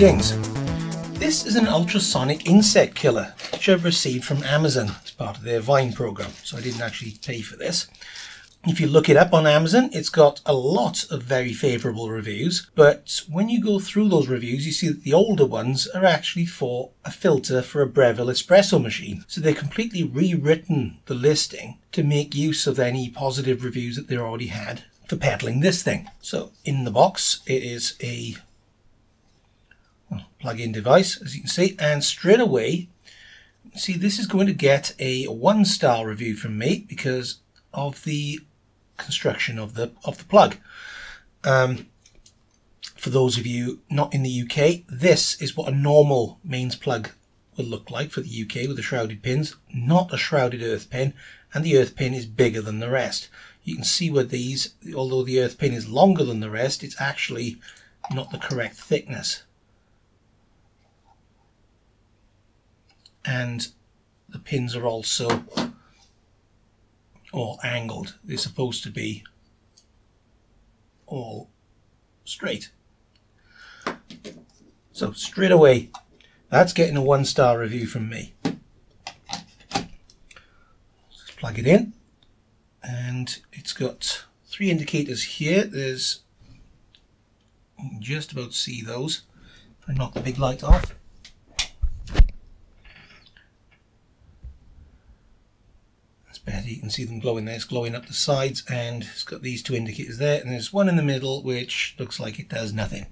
Greetings. This is an ultrasonic insect killer which I've received from Amazon as part of their Vine program, so I didn't actually pay for this. If you look it up on Amazon, it's got a lot of very favourable reviews, but when you go through those reviews, you see that the older ones are actually for a filter for a Breville espresso machine. So they've completely rewritten the listing to make use of any positive reviews that they already had for peddling this thing. So in the box, it is a plug-in device, as you can see, and straight away, see this is going to get a one-star review from me because of the construction of the of the plug. Um, for those of you not in the UK, this is what a normal mains plug will look like for the UK with the shrouded pins, not a shrouded earth pin, and the earth pin is bigger than the rest. You can see where these, although the earth pin is longer than the rest, it's actually not the correct thickness. And the pins are also all angled. They're supposed to be all straight. So straight away, that's getting a one star review from me. Let's plug it in and it's got three indicators here. There's, just about see those. If I knock the big light off. You can see them glowing there. It's glowing up the sides and it's got these two indicators there. And there's one in the middle which looks like it does nothing.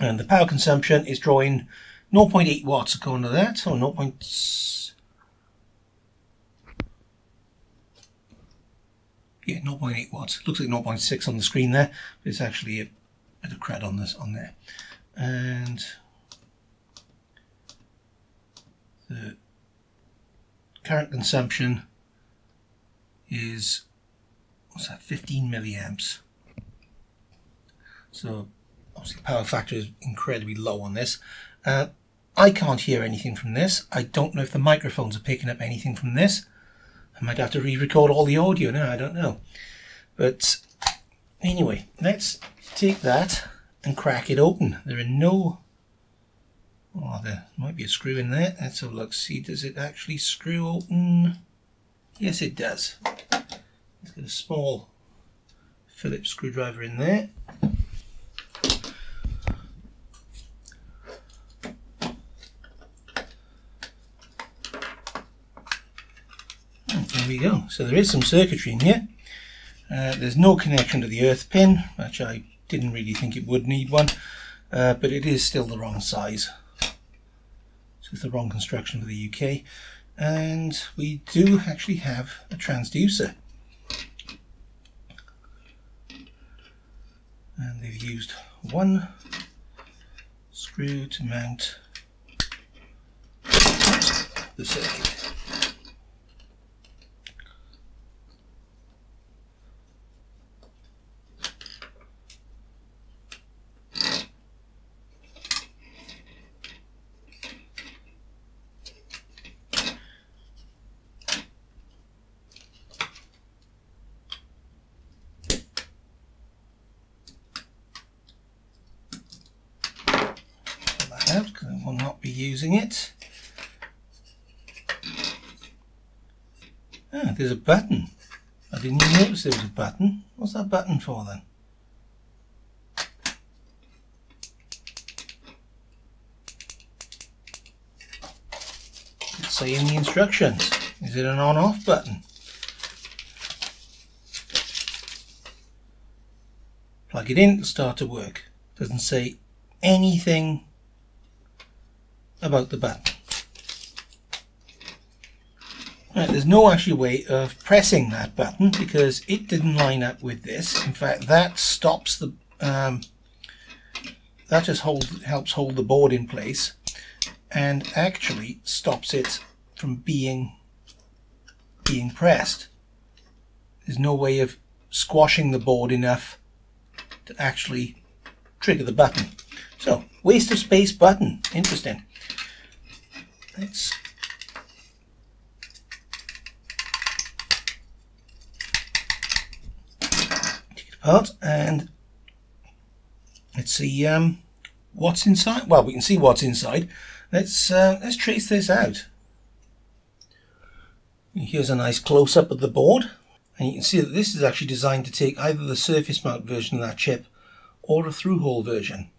And the power consumption is drawing 0.8 watts according to that. Or 0. Yeah, 0.8 watts. Looks like 0.6 on the screen there. But it's actually a bit of crud on this on there. And the current consumption is what's that 15 milliamps. So obviously power factor is incredibly low on this. Uh, I can't hear anything from this. I don't know if the microphones are picking up anything from this. I might have to re-record all the audio now I don't know. But anyway let's take that and crack it open. There are no Oh, there might be a screw in there. Let's have a look. See, does it actually screw open? Yes, it does. It's got a small Phillips screwdriver in there. there we go. So there is some circuitry in here. Uh, there's no connection to the earth pin, which I didn't really think it would need one, uh, but it is still the wrong size. It's the wrong construction for the UK. And we do actually have a transducer. And they've used one screw to mount the circuit. out because I will not be using it. Ah, there's a button. I didn't even notice there was a button. What's that button for then? It's saying the instructions. Is it an on-off button? Plug it in, to start to work. Doesn't say anything about the button. Right, there's no actual way of pressing that button because it didn't line up with this. In fact, that stops the um, that just hold, helps hold the board in place and actually stops it from being being pressed. There's no way of squashing the board enough to actually trigger the button. So, waste of space button. Interesting. Take it apart and let's let's see um, what's inside. Well, we can see what's inside. Let's uh, let's trace this out. Here's a nice close-up of the board. And you can see that this is actually designed to take either the surface mount version of that chip or a through-hole version.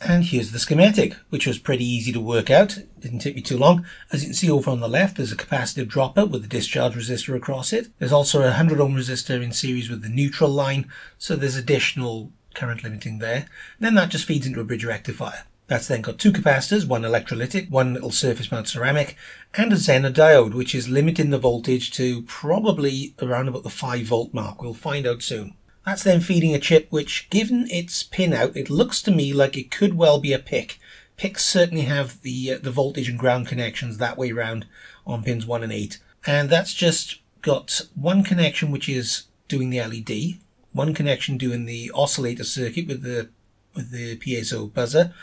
And here's the schematic, which was pretty easy to work out. Didn't take me too long. As you can see over on the left, there's a capacitive dropper with a discharge resistor across it. There's also a 100 ohm resistor in series with the neutral line, so there's additional current limiting there. then that just feeds into a bridge rectifier. That's then got two capacitors, one electrolytic, one little surface mount ceramic, and a Zener diode, which is limiting the voltage to probably around about the 5 volt mark. We'll find out soon. That's then feeding a chip which, given its pin out, it looks to me like it could well be a PIC. PICs certainly have the, uh, the voltage and ground connections that way round on pins 1 and 8. And that's just got one connection which is doing the LED, one connection doing the oscillator circuit with the, with the piezo buzzer,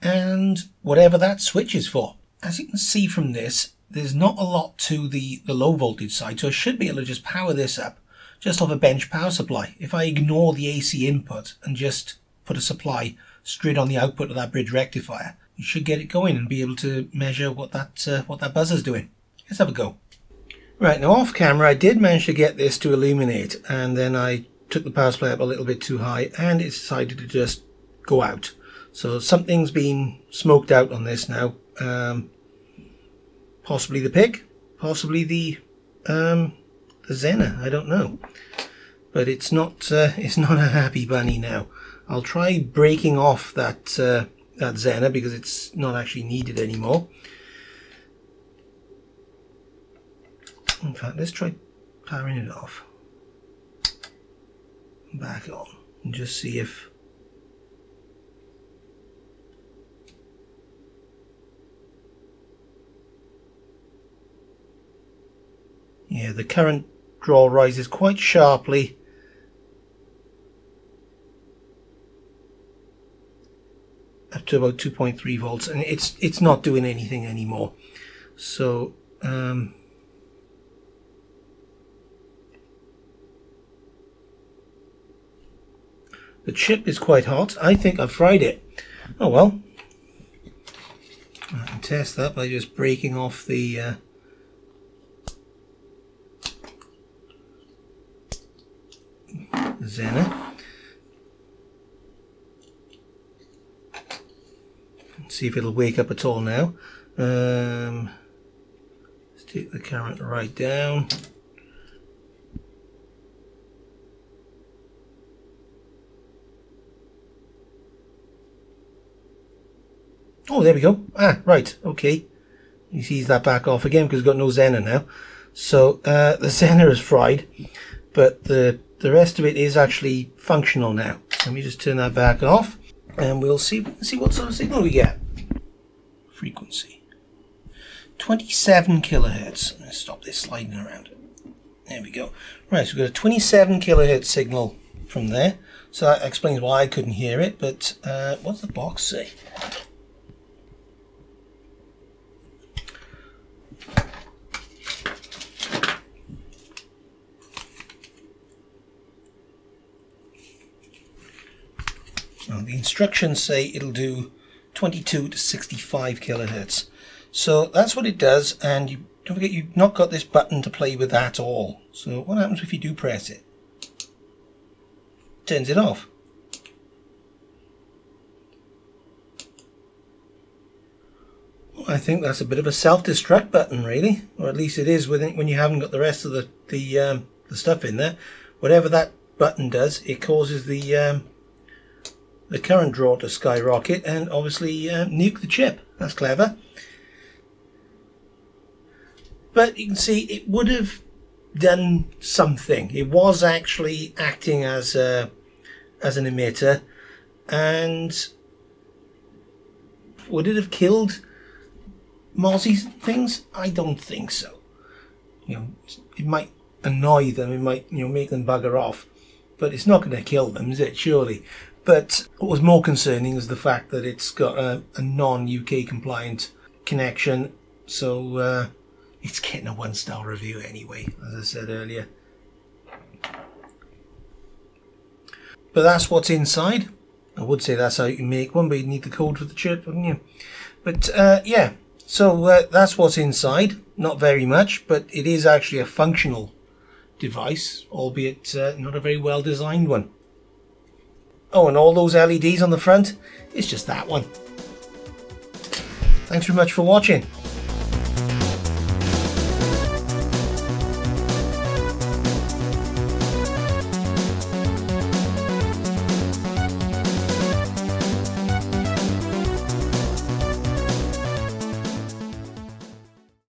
and whatever that switch is for. As you can see from this, there's not a lot to the, the low voltage side, so I should be able to just power this up just off a bench power supply. If I ignore the AC input and just put a supply straight on the output of that bridge rectifier, you should get it going and be able to measure what that uh, what that buzzer's doing. Let's have a go. Right, now off camera I did manage to get this to illuminate and then I took the power supply up a little bit too high and it decided to just go out. So something's been smoked out on this now. Um, possibly the PIC, possibly the um, the Zener. I don't know, but it's not uh, it's not a happy bunny now. I'll try breaking off that uh, that Zener because it's not actually needed anymore. In fact, let's try powering it off. Back on and just see if yeah the current draw rises quite sharply. Up to about 2.3 volts and it's it's not doing anything anymore. So um, the chip is quite hot. I think I've fried it. Oh well. I can test that by just breaking off the uh, Zener. See if it'll wake up at all now. Um, let's take the current right down. Oh, there we go. Ah, right, okay. He sees that back off again because it's got no Zener now. So uh, the Zener is fried, but the the rest of it is actually functional now. Let me just turn that back off and we'll see, see what sort of signal we get. Frequency. 27 kilohertz. Stop this sliding around. There we go. Right, so we've got a 27 kilohertz signal from there. So that explains why I couldn't hear it, but uh, what's the box say? The instructions say it'll do 22 to 65 kilohertz. So that's what it does, and you don't forget you've not got this button to play with at all. So what happens if you do press it? Turns it off. I think that's a bit of a self-destruct button, really, or at least it is when you haven't got the rest of the the, um, the stuff in there. Whatever that button does, it causes the um, the current draw to skyrocket and obviously uh, nuke the chip. That's clever. But you can see it would have done something. It was actually acting as a, as an emitter and would it have killed Mozzies things? I don't think so. You know, it might annoy them, it might, you know, make them bugger off, but it's not going to kill them, is it? Surely. But what was more concerning is the fact that it's got a, a non UK compliant connection. So uh, it's getting a one star review anyway, as I said earlier. But that's what's inside. I would say that's how you make one, but you'd need the code for the chip, wouldn't you? But uh, yeah, so uh, that's what's inside. Not very much, but it is actually a functional device, albeit uh, not a very well designed one. Oh, and all those LEDs on the front, it's just that one. Thanks very much for watching.